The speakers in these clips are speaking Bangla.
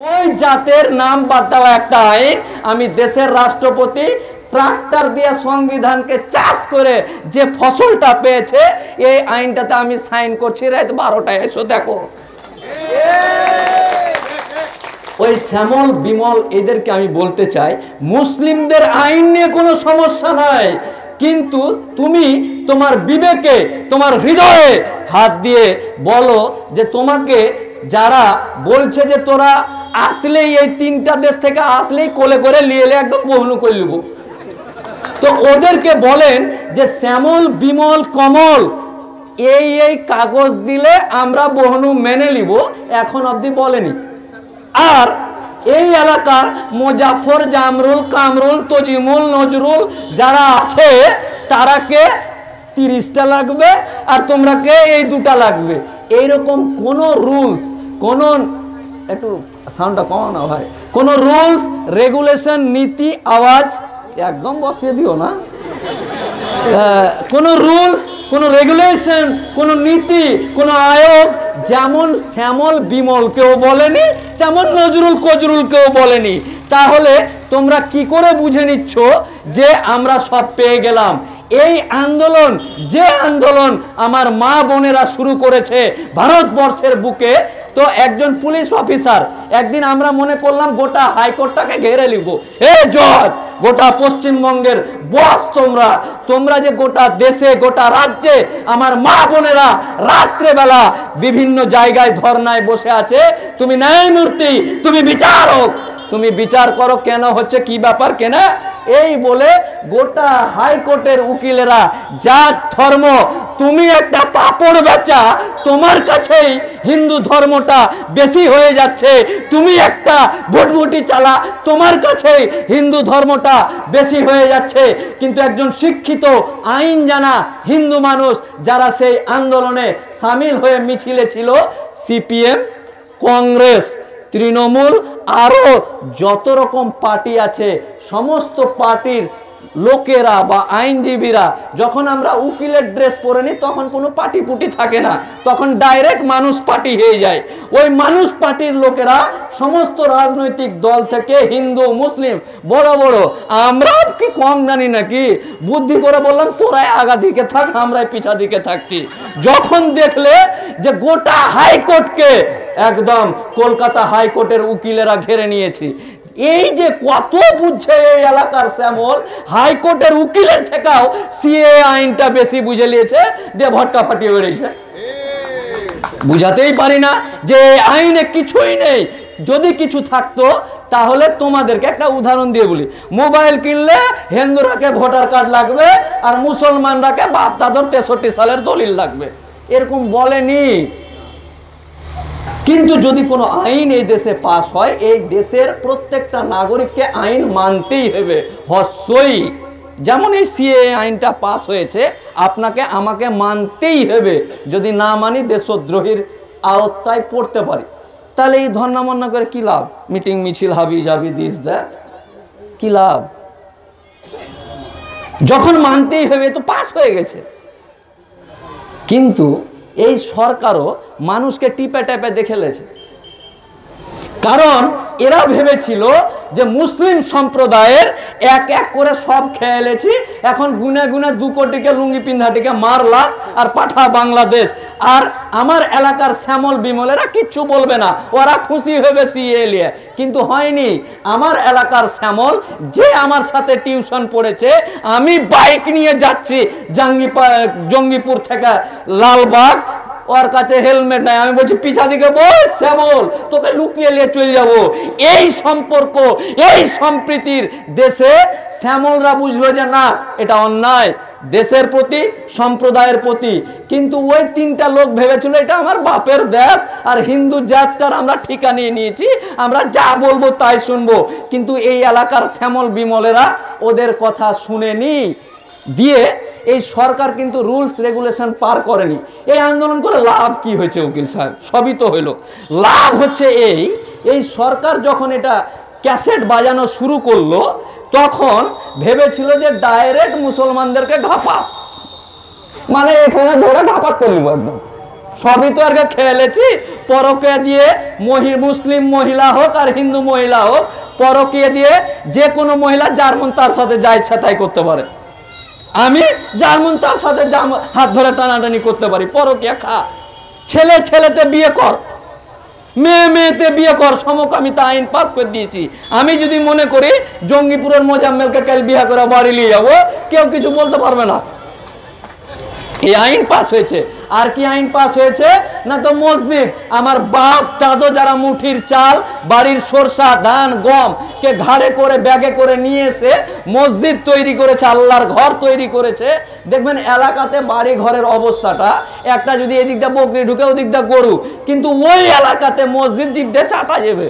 ওই জাতের নাম বাদ দেওয়া একটা আইন আমি দেশের রাষ্ট্রপতি ট্রাক্টর দিয়ে সংবিধানকে চাষ করে যে ফসলটা পেয়েছে, এই আইনটাতে আমি সাইন করছি। রাত বারোটায় এসো, দেখো। ওই শ্যামল, বিমল এদেরকে আমি বলতে চাই, মুসলিমদের আইন নিয়ে কোনো সমস্যা নাই। কিন্তু তুমি তোমার বিবেকে, তোমার হৃদয়ে হাত দিয়ে বলো যে তোমাকে যারা বলছে যে তোরা আসলেই এই তিনটা দেশ থেকে আসলেই কোলে করে নিয়ে এলে একদম বহনু করে নেব। তো ওদেরকে বলেন যে শ্যামল, বিমল, কমল, এই এই কাগজ দিলে আমরা বহনু মেনে নিব, এখন অবধি বলেনি। আর এই এলাকার মোজাফর জামরুল, কামরুল, তজিমুল, নজরুল যারা আছে তারাকে তিরিশটা লাগবে আর তোমরাকে এই দুটা লাগবে। এইরকম কোনো রুলস কোনো একটু সাউন্ডটা কমা না ভাই। কোনো রুলস রেগুলেশন নীতি, আওয়াজ একদম বসিয়ে দিও না। কোনো রুলস কোনো রেগুলেশন কোনো নীতি, কোনো আয়োগ যেমন শ্যামল বিমল কেউ বলেনি, তেমন নজরুল কজরুল কেউ বলেনি। তাহলে তোমরা কি করে বুঝে নিচ্ছ যে আমরা সব পেয়ে গেলাম? এই আন্দোলন, যে আন্দোলন আমার মা বোনেরা শুরু করেছে ভারতবর্ষের বুকে, তো একজন পুলিশ অফিসার, একদিন আমরা মনে করলাম গোটা হাইকোর্টটাকে ঘেরে নিব। এ জজ, গোটা পশ্চিমবঙ্গের বস তোমরা তোমরা যে গোটা দেশে, গোটা রাজ্যে আমার মা বোনেরা রাত্রেবেলা বিভিন্ন জায়গায় ধর্নায় বসে আছে, তুমি ন্যায়মূর্তি, তুমি বিচারক তুমি বিচার করো কেন হচ্ছে, কি ব্যাপার, কেন? এই বলে গোটা হাইকোর্টের উকিলেরা, জাত, ধর্ম, তুমি একটা পাপড় বেচা তোমার কাছেই হিন্দু ধর্মটা বেশি হয়ে যাচ্ছে, তুমি একটা ভুটভুটি চালা, তোমার কাছেই হিন্দু ধর্মটা বেশি হয়ে যাচ্ছে। কিন্তু একজন শিক্ষিত আইন জানা হিন্দু মানুষ যারা সেই আন্দোলনে সামিল হয়ে মিছিলে ছিল, সিপিএম, কংগ্রেস তৃণমূল আরও যত রকম পার্টি আছে সমস্ত পার্টির লোকেরা বা আইনজীবীরা, যখন আমরা উকিলের ড্রেস পরে নিই, তখন কোনো পার্টি পুটি থাকে না। তখন ডাইরেক্ট মানুষ পার্টি হয়ে যায়। ওই মানুষ পার্টির লোকেরা সমস্ত রাজনৈতিক দল থেকে হিন্দু, মুসলিম, বড় বড় আমরাও কি কম জানি নাকি? বুদ্ধি করে বললাম, তোরাই আগা দিকে থাক, আমরাই পিছা দিকে থাকছি। যখন দেখলে যে গোটা হাইকোর্টকে একদম কলকাতা হাইকোর্টের উকিলেরা ঘেরে নিয়েছি এই যে কত বুঝছে এই এলাকার শ্যামল, হাইকোর্টের উকিলের থেকেও সিএ আইনটা বেশি বুঝে নিয়েছে, দিয়ে ভটকা ফাটিয়ে বেরিয়েছে। বুঝাতেই পারি না যে আইনে কিছুই নেই। যদি কিছু থাকতো, তাহলে তোমাদেরকে একটা উদাহরণ দিয়ে বলি। মোবাইল কিনলে হিন্দুরাকে ভোটার কার্ড লাগবে, আর মুসলমানরাকে বাপ দাদর তেষট্টি সালের দলিল লাগবে। এরকম বলেনি। কিন্তু যদি কোনো আইন এই দেশে পাস হয়, এই দেশের প্রত্যেকটা নাগরিককে আইন মানতেই হবে, হস্যই। যেমন এই সিএ আইনটা পাস হয়েছে, আপনাকে আমাকে মানতেই হবে। যদি না মানি দেশদ্রোহীর আওতায় পড়তে পারি। তাহলে এই ধর্ণা মন্না করে কী লাভ? মিটিং মিছিল, হাবি যাবি দিস, দ্যাট। কী লাভ? যখন মানতেই হবে, তো পাস হয়ে গেছে। কিন্তু এই সরকারও মানুষকে টিপে টেপে দেখে লেছে। কারণ এরা ভেবেছিল যে মুসলিম সম্প্রদায়ের এক এক করে সব খেয়ে এখন গুনে গুনে দু কোটিকে লুঙ্গি পিন্ধাটিকে মারলা আর পাঠা বাংলাদেশ। আর আমার এলাকার শ্যামল বিমলেরা কিচ্ছু বলবে না। ওরা খুশি হবে সিএ নিয়ে। কিন্তু হয়নি, আমার এলাকার শ্যামল যে আমার সাথে টিউশন পড়েছে, আমি বাইক নিয়ে যাচ্ছি জাঙ্গিপা জঙ্গিপুর থেকে লালবাগ ওর কাছে হেলমেট নাই। আমি বলছি, পিছা দিকে বস, শ্যামল, তোকে লুকিয়ে নিয়ে চলে যাব। এই সম্পর্ক, এই সম্প্রীতির দেশে শ্যামলরা বুঝলো যে না, এটা অন্যায়। দেশের প্রতি, সম্প্রদায়ের প্রতি। কিন্তু ওই তিনটা লোক ভেবেছিল, এটা আমার বাপের দেশ, আর হিন্দু জাতটার আমরা ঠিকা নিয়ে নিয়েছি, আমরা যা বলব তাই শুনব। কিন্তু এই এলাকার শ্যামল বিমলেরা ওদের কথা শুনেনি। দিয়ে এই সরকার কিন্তু রুলস, রেগুলেশন পার করেনি। এই আন্দোলন করে লাভ কি হয়েছে, উকিল সাহেব? সবই তো হইল লাভ হচ্ছে এই এই সরকার যখন এটা ক্যাসেট বাজানো শুরু করল, তখন ভেবেছিল যে ডাইরেক্ট মুসলমানদেরকে ঘাপাত মানে এখানে ধরে ঘাপাত করে নিব একদম। সবই তো আগে খেলেছি পরকে দিয়ে মহি, মুসলিম মহিলা হোক আর হিন্দু মহিলা হোক পরকে দিয়ে যে কোনো মহিলা যার মন তার সাথে যা ইচ্ছা তাই করতে পারে। আমি যার মন তার সাথে হাত ধরে টানাটানি করতে পারি, পরকিয়া খা। ছেলে ছেলেতে বিয়ে কর, মেয়ে মেয়েতে বিয়ে কর, সমক আমি তা আইন পাস করে দিয়েছি। আমি যদি মনে করি জঙ্গিপুরের মোজাম্মেলকে কাল বিয়ে করে বাড়ি নিয়ে যাব, কেউ কিছু বলতে পারবে না। এই আইন পাস হয়েছে? আর কি আইন পাস হয়েছে? না তো মসজিদ। আমার বাপ, দাদু যারা মুঠির চাল, বাড়ির সরষা, ধান, গম কে ঘাড়ে করে, ব্যাগে করে নিয়ে এসে মসজিদ তৈরি করেছে, আল্লাহর ঘর তৈরি করেছে, দেখবেন এলাকাতে বাড়ি ঘরের অবস্থাটা, একটা যদি এদিকটা বকরি ঢুকে ওদিকটা গরু, কিন্তু ওই এলাকাতে মসজিদ জীব দিয়ে চাটা যাবে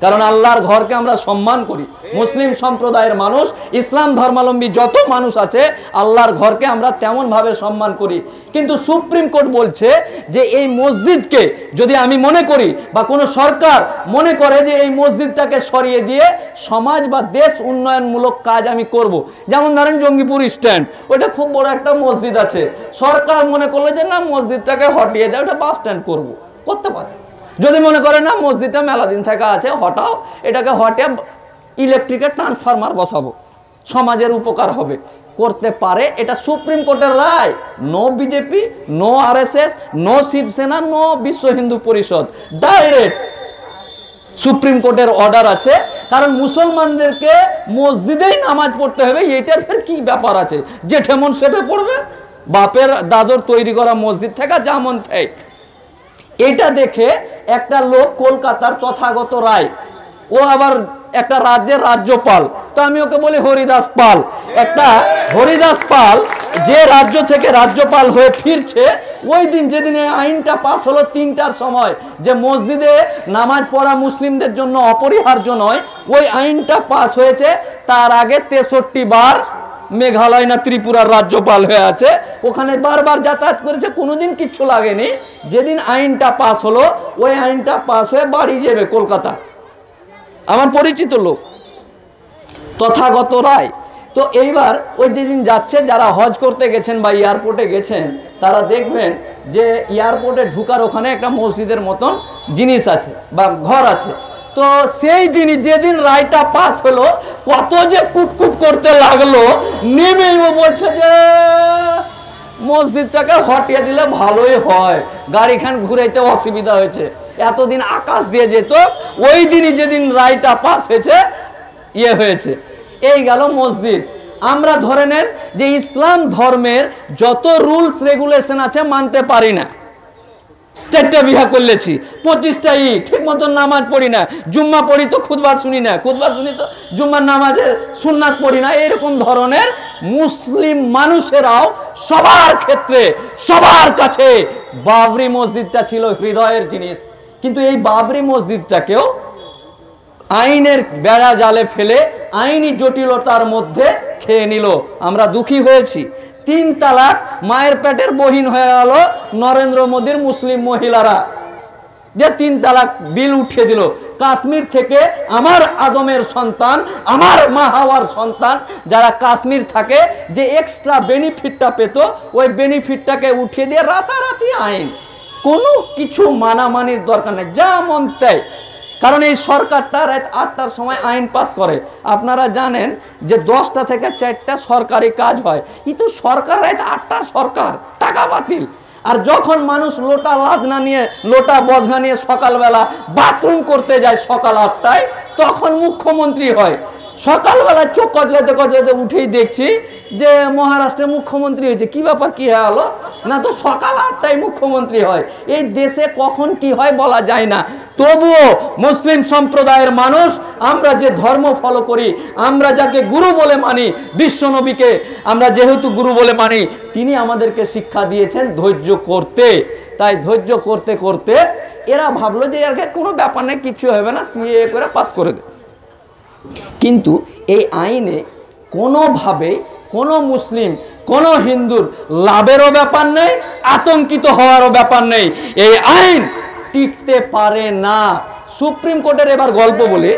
কারণ আল্লাহর ঘরকে আমরা সম্মান করি। মুসলিম সম্প্রদায়ের মানুষ, ইসলাম ধর্মাবলম্বী যত মানুষ আছে, আল্লাহর ঘরকে আমরা তেমনভাবে সম্মান করি। কিন্তু সুপ্রিম কোর্ট বলছে যে এই মসজিদকে যদি আমি মনে করি বা কোনো সরকার মনে করে যে এই মসজিদটাকে সরিয়ে দিয়ে সমাজ বা দেশ উন্নয়নমূলক কাজ আমি করব। যেমন ধরেন জঙ্গিপুর স্ট্যান্ড, ওটা খুব বড় একটা মসজিদ আছে। সরকার মনে করল যে না, মসজিদটাকে হটিয়ে দেয় ওটা বাস স্ট্যান্ড করব। করতে পারে। যদি মনে করে না, মসজিদটা মেলা দিন থেকে আছে, হটাও এটাকে হটে ইলেকট্রিকের ট্রান্সফরমার বসাবো। সমাজের উপকার হবে। করতে পারে, এটা সুপ্রিম কোর্টের রায়। No BJP no RSS no Shivsena no বিশ্ব হিন্দু পরিষদ। ডাইরেক্ট সুপ্রিম কোর্টের অর্ডার আছে। কারণ মুসলমানদেরকে মসজিদেই নামাজ পড়তে হবে এটার ফের কি ব্যাপার আছে? যেঠেমন সেটা পড়বে। বাপের দাদর তৈরি করা মসজিদ থেকে যেমন থেকে এটা দেখে একটা লোক কলকাতার তথাগত রায়। ও আবার একটা রাজ্যের রাজ্যপাল। তো আমি ওকে বলি হরিদাস পাল। একটা হরিদাস পাল যে রাজ্য থেকে রাজ্যপাল হয়ে ফিরছে, ওই দিন যেদিন এই আইনটা পাস হলো তিনটার সময়, যে মসজিদে নামাজ পড়া মুসলিমদের জন্য অপরিহার্য নয়, ওই আইনটা পাস হয়েছে, তার আগে তেষট্টি বার মেঘালয় না ত্রিপুরার রাজ্যপাল হয়ে আছে। ওখানে বারবার যাতায়াত করেছে, কোনোদিন কিচ্ছু লাগেনি। যেদিন আইনটা পাস হলো, ওই আইনটা পাস হয়ে বাড়ি যাবে কলকাতা। আমার পরিচিত লোক, তথাগত রায়। তো এইবার ওই যেদিন যাচ্ছে, যারা হজ করতে গেছেন বা এয়ারপোর্টে গেছেন, তারা দেখবেন যে এয়ারপোর্টে ঢুকার ওখানে একটা মসজিদের মতন জিনিস আছে বা ঘর আছে। তো সেই দিনই যেদিন রায়টা পাস হলো, কত যে কুটকুট করতে লাগল নেমেই ও বলছে যে, মসজিদটাকে হটিয়ে দিলে ভালোই হয়। গাড়িখান ঘুরাইতে অসুবিধা হয়েছে। এতদিন আকাশ দিয়ে যেত, ওই দিনই যেদিন রায়টা পাস হয়েছে ইয়ে হয়েছে। এই গেল মসজিদ। আমরা ধরে নেন যে ইসলাম ধর্মের যত রুলস রেগুলেশন আছে, মানতে পারি না। চারটা বিহা করলেছি পঁচিশটা ই ঠিক মতন নামাজ পড়ি না, জুম্মা পড়ি তো খুদবা শুনি না খুদবা শুনি তো জুম্মার নামাজের সুন্নাত পড়ি না, এরকম ধরনের মুসলিম মানুষেরাও সবার ক্ষেত্রে, সবার কাছে বাবরি মসজিদটা ছিল হৃদয়ের জিনিস। কিন্তু এই বাবরি মসজিদটাকেও আইনের বেড়া জালে ফেলে আইনি জটিলতার মধ্যে খেয়ে নিল। আমরা দুঃখী হয়েছি। তিন তালাক মায়ের পেটের বহিন হয়ে গেল নরেন্দ্র মোদীর মুসলিম মহিলারা। যে তিন তালাক বিল উঠিয়ে দিল। কাশ্মীর থেকে আমার আদমের সন্তান, আমার মা হওয়ার সন্তান যারা কাশ্মীর থাকে, যে এক্সট্রা বেনিফিটটা পেত, ওই বেনিফিটটাকে উঠিয়ে দিয়ে রাতারাতি আইন। কোনো কিছু মানামানির দরকার নেই। যা মন চায় কারণ এই সরকারটা রাত আটটার সময় আইন পাস করে। আপনারা জানেন যে দশটা থেকে চারটা সরকারি কাজ হয়। কিন্তু সরকার রাত আটটা সরকার, টাকা বাতিল। আর যখন মানুষ লোটা লাদনা নিয়ে, লোটা বজনা নিয়ে সকালবেলা বাথরুম করতে যায় সকাল আটটায়, তখন মুখ্যমন্ত্রী হয়। সকালবেলা চোখ কচলাতে কচলাতে উঠেই দেখছি যে মহারাষ্ট্রে মুখ্যমন্ত্রী হয়েছে। কি ব্যাপার, কি হলো? না তো সকাল আটটায় মুখ্যমন্ত্রী হয়। এই দেশে কখন কি হয় বলা যায় না। তবুও মুসলিম সম্প্রদায়ের মানুষ, আমরা যে ধর্ম ফলো করি, আমরা যাকে গুরু বলে মানি বিশ্বনবীকে আমরা যেহেতু গুরু বলে মানি, তিনি আমাদেরকে শিক্ষা দিয়েছেন ধৈর্য করতে। তাই ধৈর্য করতে করতে এরা ভাবলো যে এর কোনো ব্যাপার নেই, কিছু হবে না সিএ করে পাস করে দেয় কিন্তু এই আইনে কোনোভাবে কোনো মুসলিম, কোনো হিন্দুর লাভেরও ব্যাপার নেই, আতঙ্কিত হওয়ারও ব্যাপার নেই। এই আইন টিকতে পারে না। সুপ্রিম কোর্টের এবার গল্প বলি।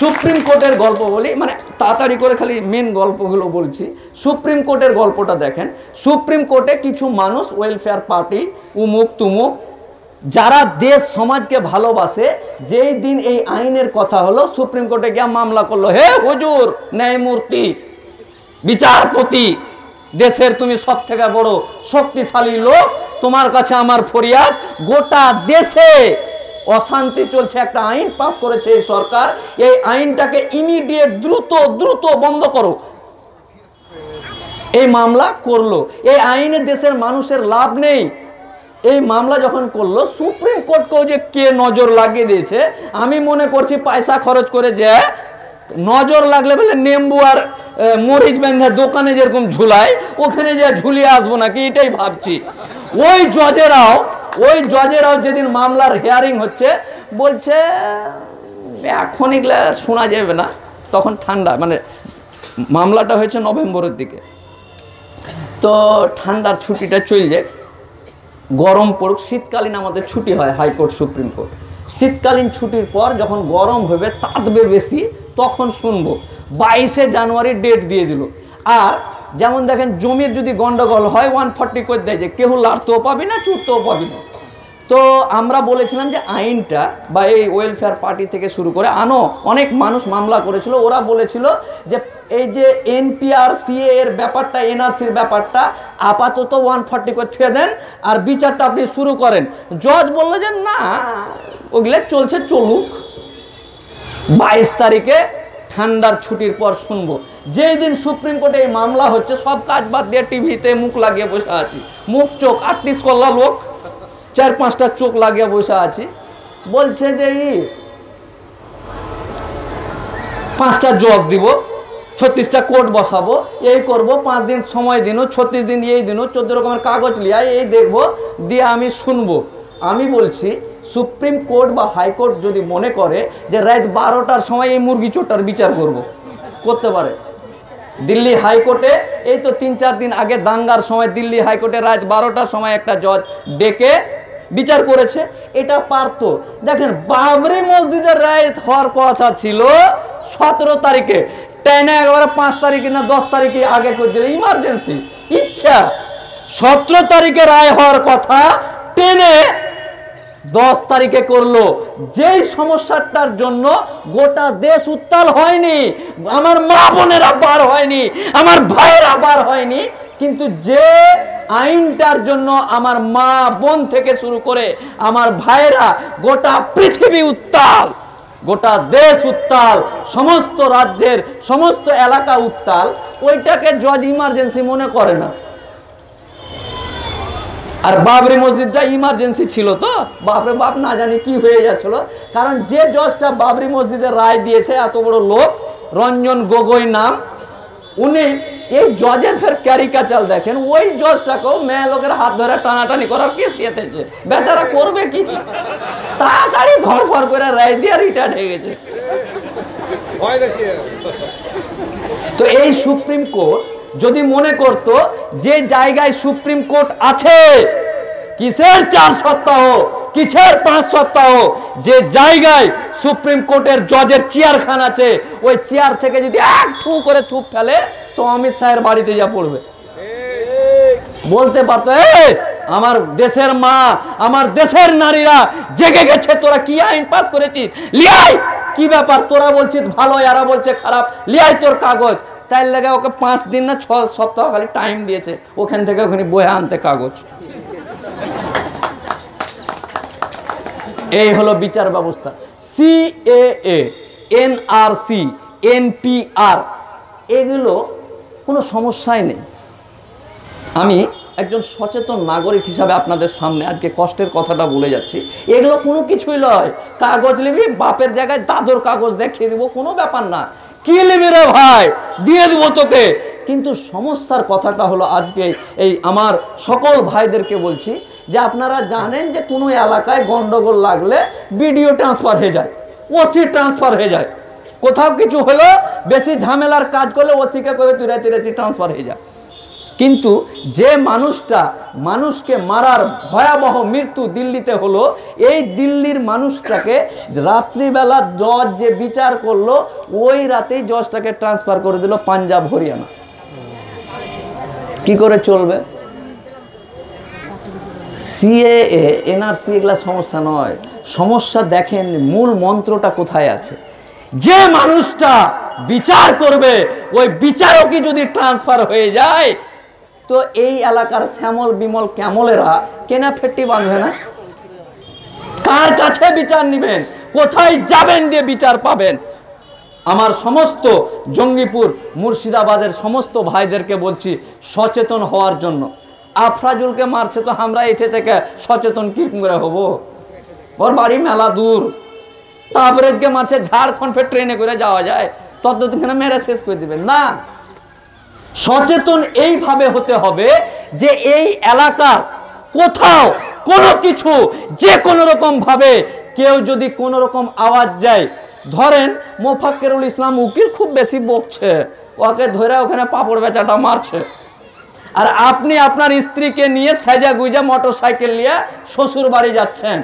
সুপ্রিম কোর্টের গল্প বলি মানে তাড়াতাড়ি করে খালি মেন গল্পগুলো বলছি। সুপ্রিম কোর্টের গল্পটা দেখেন। সুপ্রিম কোর্টে কিছু মানুষ ওয়েলফেয়ার পার্টি উমুক তুমুক যারা দেশ সমাজকে ভালোবাসে, যেই দিন এই আইনের কথা হলো, সুপ্রিম কোর্টে গিয়ে মামলা করল, হে হুজুর, ন্যায়মূর্তি, বিচারপতি, দেশের তুমি সব থেকে বড় শক্তিশালী লোক, তোমার কাছে আমার ফরিয়াদ, গোটা দেশে অশান্তি চলছে, একটা আইন পাস করেছে এই সরকার, এই আইনটাকে ইমিডিয়েট দ্রুত দ্রুত বন্ধ করো। এই মামলা করল। এই আইনে দেশের মানুষের লাভ নেই। এই মামলা যখন করল, সুপ্রিম কোর্টকেও যে কে নজর লাগিয়ে দিয়েছে, আমি মনে করছি পয়সা খরচ করে যে নজর লাগলে বলে নেম্বু আর মরিচ বেঁধে দোকানে যেরকম ঝুলায় ওখানে যে ঝুলিয়ে আসব নাকি, এটাই ভাবছি। ওই জজেরাও ওই জজেরাও যেদিন মামলার হিয়ারিং হচ্ছে, বলছে এখন এগুলা শোনা যাবে না, তখন ঠান্ডা মানে মামলাটা হয়েছে নভেম্বরের দিকে। তো ঠান্ডার ছুটিটা চলে যায় গরম পড়ুক, শীতকালীন আমাদের ছুটি হয় হাইকোর্ট, সুপ্রিম কোর্ট। শীতকালীন ছুটির পর যখন গরম হবে তাঁতবে বেশি, তখন শুনব। বাইশে জানুয়ারি ডেট দিয়ে দিল। আর যেমন দেখেন, জমির যদি গন্ডগোল হয় ওয়ান ফর্টি করে দেয় যে কেউ লাড়তেও পাবি না চুটতেও পাবি না। তো আমরা বলেছিলাম যে আইনটা বা এই ওয়েলফেয়ার পার্টি থেকে শুরু করে, আনো, অনেক মানুষ মামলা করেছিল, ওরা বলেছিল যে এই যে এনপিআর সিএ এর ব্যাপারটা এনআরসির ব্যাপারটা, আপাতত ওয়ান ফর্টি করে ছুঁয়ে দেন আর বিচারটা আপনি শুরু করেন। জজ বলল যে, না, ওগুলো চলছে, চলুক। বাইশ তারিখে ঠান্ডার ছুটির পর শুনব। যেই দিন সুপ্রিম কোর্টে এই মামলা হচ্ছে, সব কাজ বাদ দিয়ে টিভিতে মুখ লাগিয়ে বসে আছি। মুখ, চোখ, আটত্রিশ করলা লোক, চার পাঁচটা চোখ লাগিয়ে বসে আছি। বলছে যে পাঁচটা জজ দিব। ছত্রিশটা কোর্ট বসাবো, এই করব, পাঁচ দিন সময় দিন, ছত্রিশ দিন এই দিন, চোদ্দ রকমের কাগজ লিয়া, এই দেখব, দিয়ে আমি শুনব। আমি বলছি, সুপ্রিম কোর্ট বা হাইকোর্ট যদি মনে করে যে রাত বারোটার সময় এই মুরগি চোরটার বিচার করব, করতে পারে। দিল্লি হাইকোর্টে এই তো তিন চার দিন আগে দাঙ্গার সময় দিল্লি হাইকোর্টে রাত বারোটার সময় একটা জজ ডেকে বিচার করেছে, এটা পারতো। দেখেন, বাবরি মসজিদের রায় হওয়ার কথা ছিল সতেরো তারিখে। টেনে একেবারে পাঁচ তারিখে না দশ তারিখে আগে করে দিলে ইমার্জেন্সি ইচ্ছা। সতেরো তারিখে রায় হওয়ার কথা টেনে দশ তারিখে করল। যেই সমস্যাটার জন্য গোটা দেশ উত্তাল হয়নি, আমার মা বোনেরা বার হয়নি, আমার ভাইয়েরা বার হয়নি, কিন্তু যে আইনটার জন্য আমার মা বোন থেকে শুরু করে আমার ভাইয়েরা গোটা পৃথিবী উত্তাল। গোটা দেশ উত্তাল, সমস্ত রাজ্যের, সমস্ত এলাকা উত্তাল, ওইটাকে জজ ইমার্জেন্সি মনে করে না। আর বাবরি মসজিদটা ইমার্জেন্সি ছিল তো? বাপরে বাপ না জানি কি হয়ে যাচ্ছিল। কারণ যে জজটা বাবরি মসজিদের রায় দিয়েছে, এত বড় লোক, রঞ্জন গগৈ নাম উনি এই জজের ফের ক্যারিকাচাল দেখেন ওই জজটাকেও মেয়ে লোকের হাত ধরে টানাটানি করার কেস দিয়েছে বেচারা করবে কি? তাড়াতাড়ি ধরফর করে রায় দিয়ে রিটায়ার্ড হয়ে গেছে। তো এই সুপ্রিম কোর্ট যদি মনে করত যে জায়গায় সুপ্রিম কোর্ট আছে কিসের চার সপ্তাহ কিসের পাঁচ সপ্তাহ যে জায়গায় সুপ্রিম কোর্টের জজের চেয়ারখান আছে। ওই চেয়ার থেকে যদি এক থু করে থুপ ফেলে তো অমিত শাহের বাড়িতে যা পড়বে। বলতে পারতো "এই, আমার দেশের মা আমার দেশের নারীরা জেগে গেছে তোরা কি আইন পাস করেছিস? লিয়াই কি ব্যাপার? তোরা বলছিস ভালো এরা বলছে খারাপ। লিয়াই তোর কাগজ। তাই লাগে ওকে পাঁচ দিন না ছ সপ্তাহ খালি টাইম দিয়েছে। ওখান থেকে ওখানে বয়ে আনতে কাগজ। এই হলো বিচার ব্যবস্থা। সিএএ এনআরসি এনপিআর এগুলো কোনো সমস্যাই নেই। আমি একজন সচেতন নাগরিক হিসাবে আপনাদের সামনে আজকে কষ্টের কথাটা বলে যাচ্ছি। এগুলো কোনো কিছুই নয় কাগজ লিবি, বাপের জায়গায় দাদর কাগজ দেখিয়ে দিব, কোনো ব্যাপার না। কি নিবি রে ভাই? দিয়ে দিব তোকে। কিন্তু সমস্যার কথাটা হলো আজকে এই আমার সকল ভাইদেরকে বলছি যে আপনারা জানেন যে কোনো এলাকায় গন্ডগোল লাগলে ভিডিও ট্রান্সফার হয়ে যায়, ওসি ট্রান্সফার হয়ে যায়। কোথাও কিছু হলো, বেশি ঝামেলার কাজ করলে ওসিকে তুই রাতে রাতে ট্রান্সফার হয়ে যায়। কিন্তু যে মানুষটা মানুষকে মারার ভয়াবহ মৃত্যু দিল্লিতে হলো, এই দিল্লির মানুষটাকে রাত্রিবেলা জজ যে বিচার করল, ওই রাতেই জজটাকে ট্রান্সফার করে দিল পাঞ্জাব হরিয়ানা কি করে চলবে? সিএ এনআরসি এগুলা সমস্যা নয়। সমস্যা দেখেন মূল মন্ত্রটা কোথায় আছে? যে মানুষটা বিচার করবে, ওই বিচারকই যদি ট্রান্সফার হয়ে যায়, তো এই এলাকার শ্যামল, বিমল, ক্যামলেরা কেনা ফেট্টি বাঁধবে না? কার কাছে বিচার নিবেন? কোথায় যাবেন দিয়ে বিচার পাবেন? আমার সমস্ত জঙ্গিপুর, মুর্শিদাবাদের সমস্ত ভাইদেরকে বলছি, সচেতন হওয়ার জন্য। আফরাজুলকে মারছে তো আমরা এঠে থেকে সচেতন কি করে হব? ওর বাড়ি মেলা দূর। তাবরেজকে মারছে ঝাড়খণ্ড ফের ট্রেনে করে যাওয়া যায়। ততদিন মেরে শেষ করে দিবেন। না। সচেতন এইভাবে হতে হবে যে এই এলাকার কোথাও কোনো কিছু যে কোনো রকম ভাবে কেউ যদি কোনো রকম আওয়াজ যায় ধরেন মোফাক্কেরুল ইসলাম উকিল খুব বেশি বকছে। ওকে ধরে ওখানে পাপড় বেচাটা মারছে। আর আপনি আপনার স্ত্রীকে নিয়ে সাজা গুজা মোটর সাইকেল নিয়ে শ্বশুর বাড়ি যাচ্ছেন।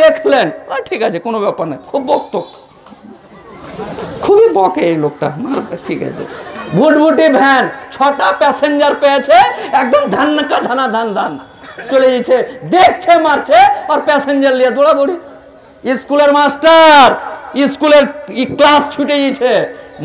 দেখলেন ঠিক আছে, কোনো ব্যাপার না, খুব বকত। খুবই বকে এই লোকটা ঠিক আছে। ভুটভুটি ভ্যান, ছটা প্যাসেঞ্জার পেয়েছে, একদম ধান্নাকা ধানা ধান। ধান চলে যাচ্ছে দেখছে, মারছে, আর প্যাসেঞ্জার নিয়ে দৌড়াদৌড়ি স্কুলের মাস্টার, স্কুলের ক্লাস ছুটে গিয়েছে।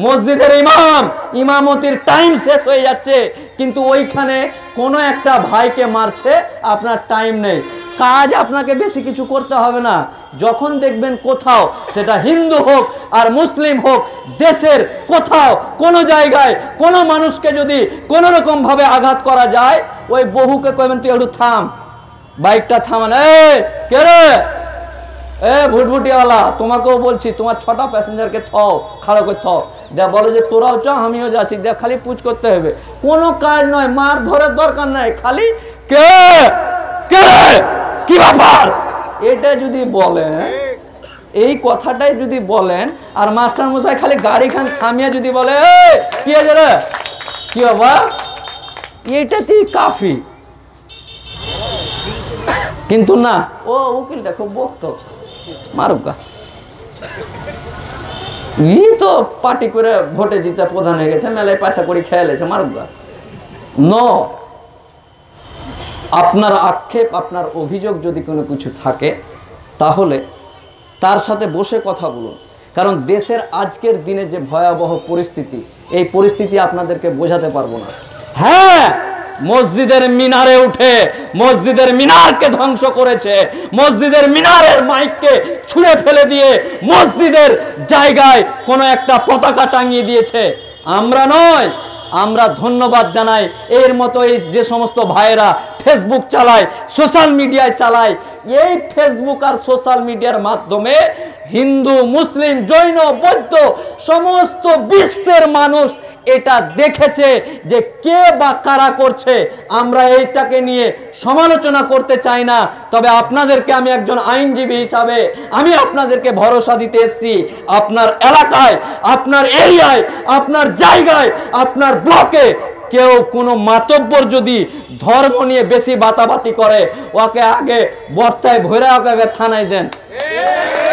মসজিদের ইমাম, ইমামতির টাইম শেষ হয়ে যাচ্ছে, কিন্তু ওইখানে কোনো একটা ভাইকে মারছে, আপনার টাইম নেই। কাজ আপনাকে বেশি কিছু করতে হবে না। যখন দেখবেন কোথাও সেটা হিন্দু হোক আর মুসলিম হোক, দেশের কোথাও, কোনো জায়গায় কোনো মানুষকে যদি কোনো রকম ভাবে আঘাত করা যায়, ওই বহুকে কইবেন তুই একটু থাম। বাইকটা থামান এ কে রে? এ ভুটভুটিওয়ালা, তোমাকেও বলছি, তোমার ছটা প্যাসেঞ্জারকে থও, খাড়ো করে থও। দেখ, বলে যে তোরাও চ আমিও যাচ্ছি। দেখ, খালি পুজ করতে হবে। কোনো কাজ নয়, মার ধরে দরকার নাই, খালি কে? কে কি ব্যাপার? এটা যদি বলেন, এই কথাটাই যদি বলেন, আর মাস্টার মশাই খালি গাড়ি খান থামিয়ে যদি বলে কি আছে রে? কি বাবা এটাতেই কাফি? কিন্তু না, ও উকিলটা খুব বকতো। মারুকা ই তো পার্টি করে ভোটে জিতে প্রধান হয়ে গেছে, মেলায় পয়সা করে খেয়ে লেছে, মারুকা ন, আপনার আক্ষেপ, আপনার অভিযোগ যদি কোনো কিছু থাকে, তাহলে তার সাথে বসে কথা বলুন। কারণ দেশের আজকের দিনে যে ভয়াবহ পরিস্থিতি, এই পরিস্থিতি আপনাদেরকে বোঝাতে পারব না। হ্যাঁ! মসজিদের মিনারে উঠে মসজিদের মিনারকে ধ্বংস করেছে। মসজিদের মিনারের মাইককে ছুঁড়ে ফেলে দিয়ে মসজিদের জায়গায় কোনো একটা পতাকা টাঙিয়ে দিয়েছে। আমরা নয়, আমরা ধন্যবাদ জানাই। এর মতো এই যে সমস্ত ভাইয়েরা ফেসবুক চালায় সোশ্যাল মিডিয়ায় চালায় এই ফেসবুক আর সোশ্যাল মিডিয়ার মাধ্যমে হিন্দু, মুসলিম, জৈন, বৌদ্ধ, সমস্ত বিশ্বের মানুষ এটা দেখেছে যে কে বা কারা করছে। আমরা এইটাকে নিয়ে সমালোচনা করতে চাই না। তবে আপনাদেরকে আমি একজন আইনজীবী হিসাবে আমি আপনাদেরকে ভরসা দিতে এসেছি। আপনার এলাকায়, আপনার এরিয়ায়, আপনার জায়গায়, আপনার ব্লকে কেউ কোনো মাতব্বর যদি ধর্ম নিয়ে বেশি বাতাবাতি করে, ওকে আগে বস্তায় ভরে ওকে আগে থানায় দেন।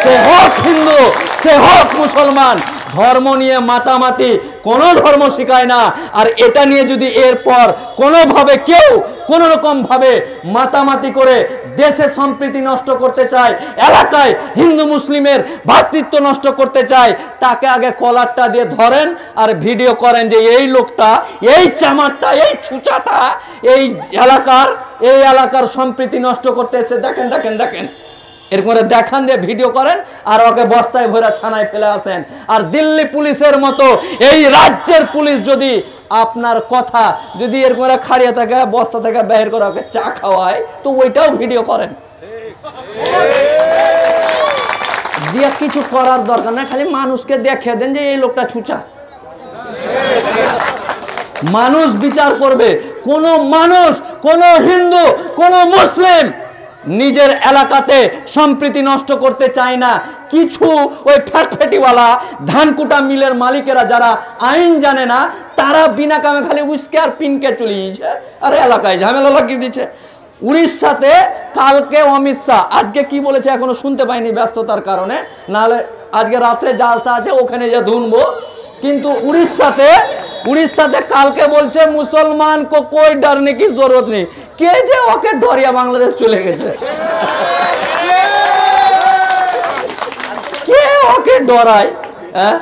সে হোক হিন্দু, সে হোক মুসলমান। ধর্ম নিয়ে মাতামাতি কোনো ধর্ম শেখায় না। আর এটা নিয়ে যদি এরপর কোনোভাবে কেউ কোনো রকমভাবে মাতামাতি করে দেশে সম্প্রীতি নষ্ট করতে চায়, এলাকায় হিন্দু মুসলিমের ভ্রাতৃত্ব নষ্ট করতে চায়, তাকে আগে কলারটা দিয়ে ধরেন আর ভিডিও করেন যে এই লোকটা, এই চামারটা, এই ছুচাটা, এই এলাকার এই এলাকার সম্প্রীতি নষ্ট করতে এসে দেখেন দেখেন দেখেন। এরকম করে দেখান দিয়ে ভিডিও করেন আর ওকে বস্তায় ভরে থানায় ফেলে আসেন। আর দিল্লি পুলিশের মতো এই রাজ্যের পুলিশ যদি আপনার কথা যদি এরকম করে খাড়িয়ে থাকে, বস্তা থেকে বের করে ওকে চা খাওয়ায়, তো ওইটাও ভিডিও করেন। দিয়ে কিছু করার দরকার নাই, খালি মানুষকে দেখে দেন যে এই লোকটা ছুচা। মানুষ বিচার করবে। কোন মানুষ, কোন হিন্দু, কোন মুসলিম নিজের এলাকাতে সম্প্রীতি নষ্ট করতে চায় না। কিছু ওই ফ্যাটফেটিওয়ালা ধানকুটা মিলের মালিকেরা যারা আইন জানে না, তারা বিনা কামে খালি উস্কে আর পিনকে চলে গিয়েছে আর এলাকায় ঝামেলা লাগিয়ে দিচ্ছে উড়িষ্যাতে কালকে অমিত শাহ, আজকে কি বলেছে এখনও শুনতে পাইনি ব্যস্ততার কারণে, নাহলে আজকে রাত্রে জালসা আছে, ওখানে যে ধুনবো। কিন্তু উড়িষ্যাতে উড়িষ্যাতে কালকে বলছে, মুসলমান কো কোই ডরনে কি জরুরত নেই? কে যে ওকে ডরিয়া বাংলাদেশ চলে গেছে? কে ওকে ডরায়? হ্যাঁ?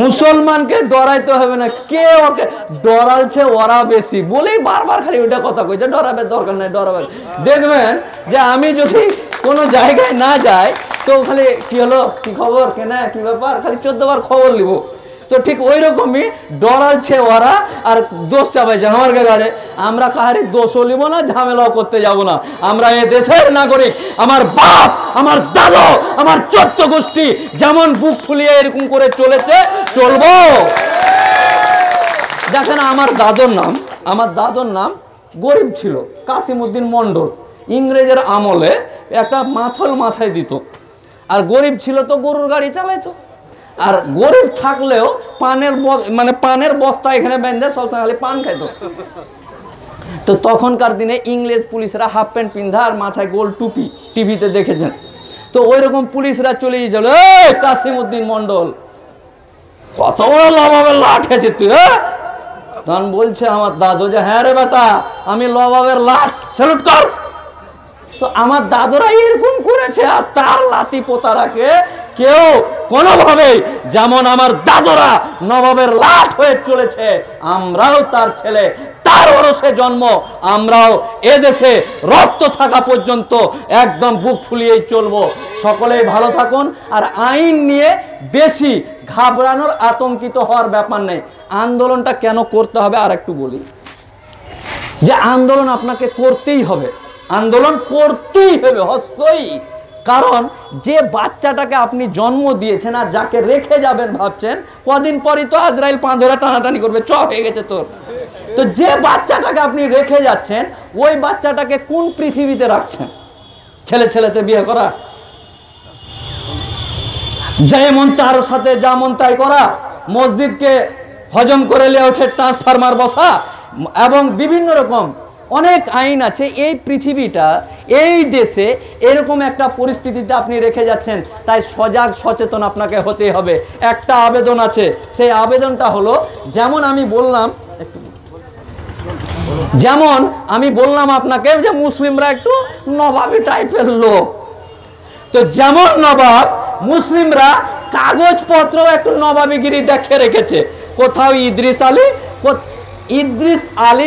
মুসলমানকে ডরাইতে হবে না। কে ওকে ডরালছে ওরা বেশি? বলেই বারবার খালি ওইটা কথা কইছে। ডরাবে দরকার নাই ডরাবে দেখবেন যে আমি যদি কোনো জায়গায় না যাই, তো খালি কি হলো? কি খবর? কেনা? কি ব্যাপার? খালি চোদ্দ বার খবর নিব তো ঠিক ওই রকমই ডরালছে ওরা আর দোষ চাপাইছে আমার গাড়ে। আমরা কাহারি দোষও নিব না, ঝামেলাও করতে যাব না। আমরা এ দেশের নাগরিক, আমার বাপ, আমার দাদু, আমার চোদ্দ গোষ্ঠী যেমন বুক ফুলিয়ে এরকম করে চলেছে, চলবো। দেখেন আমার দাদুর নাম, আমার দাদুর নাম গরিব ছিল কাসিমুদ্দিন মণ্ডল। ইংরেজের আমলে একটা মাথল মাথায় দিত। আর গরিব ছিল তো গরুর গাড়ি চালাইতো। আর গরিব থাকলেও পানের মানে পানের বস্তা এখানে বেঁধে সবসময় খালি পান খাইতো। তো তখনকার দিনে ইংরেজ পুলিশরা হাফ প্যান্ট পিন্ধা আর মাথায় গোল টুপি টিভিতে দেখেছেন। তো ওই রকম পুলিশরা চলে গিয়েছিল এই কাসিমুদ্দিন মণ্ডল, কত বড় লবাবের লাট আছে তুই হ্যাঁ? তখন বলছে আমার দাদু যে হ্যাঁ রে বেটা, আমি লবাবের লাট স্যালুট কর। তো আমার দাদুরা এরকম করেছে আর তার লাতি পোতারাকে কেউ কোনোভাবে যেমন আমার দাদরা নবাবের লাট হয়ে চলেছে, আমরাও তার ছেলে, তার ওরসে জন্ম, আমরাও এদেশে রক্ত থাকা পর্যন্ত একদম বুক ফুলিয়েই চলবো। সকলেই ভালো থাকুন, আর আইন নিয়ে বেশি ঘাবড়ানোর আতঙ্কিত হওয়ার ব্যাপার নেই। আন্দোলনটা কেন করতে হবে আর একটু বলি। যে আন্দোলন আপনাকে করতেই হবে, আন্দোলন করতেই হবে হস্তই কারণ যে বাচ্চাটাকে আপনি জন্ম দিয়েছেন আর যাকে রেখে যাবেন ভাবছেন, কদিন পরই তো আজরাইল পা ধরে টানাটানি করবে চ হয়ে গেছে তোর। তো যে বাচ্চাটাকে আপনি রেখে যাচ্ছেন, ওই বাচ্চাটাকে কোন পৃথিবীতে রাখছেন? ছেলে ছেলেতে বিয়ে করা? যেমন তার সাথে যেমন তাই করা, মসজিদকে হজম করে লিয়ে ওঠে ট্রান্সফরমার বসা, এবং বিভিন্ন রকম অনেক আইন আছে, এই পৃথিবীটা, এই দেশে এরকম একটা পরিস্থিতিতে আপনি রেখে যাচ্ছেন, তাই সজাগ, সচেতন আপনাকে হতে হবে। একটা আবেদন আছে, সেই আবেদনটা হলো, যেমন আমি বললাম যেমন আমি বললাম আপনাকে যে মুসলিমরা একটু নবাবী টাইপের লোক। তো যেমন নবাব, মুসলিমরা কাগজপত্র একটু নবাবিগিরি দেখে রেখেছে। কোথাও ইদ্রিস আলী ইদ্রিস আলী